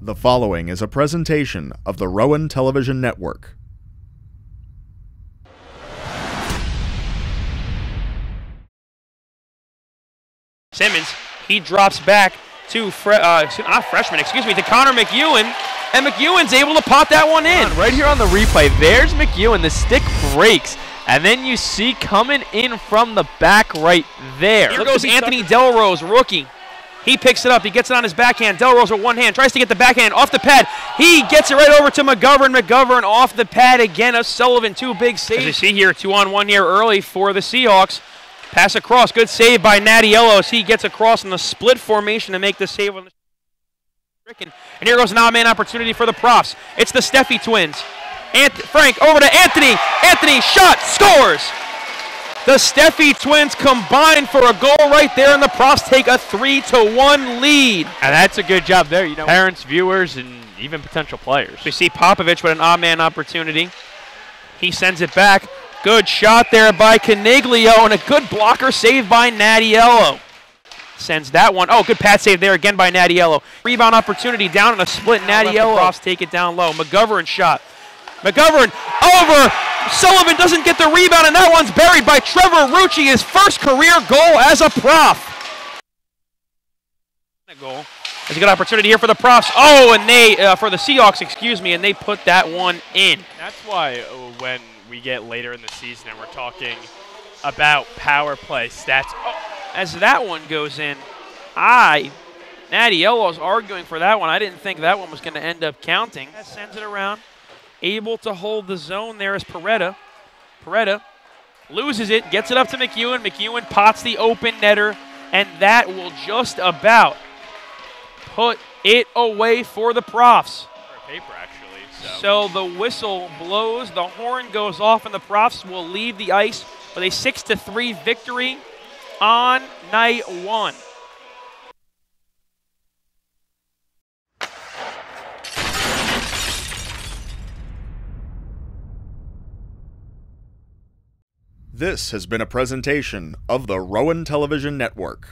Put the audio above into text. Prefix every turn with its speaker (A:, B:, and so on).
A: The following is a presentation of the Rowan Television Network.
B: Simmons, he drops back to fre- uh, excuse- not freshman, excuse me, to Connor McEwen, and McEwen's able to pop that one in.
C: Right here on the replay, there's McEwen. The stick breaks, and then you see coming in from the back right there.
B: Here goes Anthony Delrose, rookie. He picks it up. He gets it on his backhand. Delrose with one hand tries to get the backhand off the pad. He gets it right over to McGovern. McGovern off the pad again. A Sullivan, two big saves. As you see here, two on one here early for the Seahawks. Pass across. Good save by Natty Ellos. He gets across in the split formation to make the save on the and here goes an odd man opportunity for the profs. It's the Steffi twins. Frank over to Anthony. Anthony shot scores. The Steffi twins combine for a goal right there, and the profs take a three to one lead.
C: And that's a good job there. You know, parents, viewers, and even potential players.
B: We see Popovich with an odd man opportunity. He sends it back. Good shot there by Caniglio, and a good blocker save by Nadiello. Sends that one. Oh, good pad save there again by Nadiello. Rebound opportunity down in a split. Nadiello. Profs take it down low. McGovern shot. McGovern over. Sullivan doesn't get the rebound, and that one's buried by Trevor Rucci, his first career goal as a prof. Goal. There's a good opportunity here for the profs. Oh, and they, uh, for the Seahawks, excuse me, and they put that one in.
C: That's why uh, when we get later in the season and we're talking about power play stats. Oh,
B: as that one goes in, I, Natty Ello's arguing for that one. I didn't think that one was going to end up counting. That sends it around. Able to hold the zone there is Peretta. Peretta loses it, gets it up to McEwen. McEwen pots the open netter, and that will just about put it away for the profs.
C: For paper, actually.
B: So. so the whistle blows, the horn goes off, and the profs will leave the ice with a 6 to 3 victory on night one.
A: This has been a presentation of the Rowan Television Network.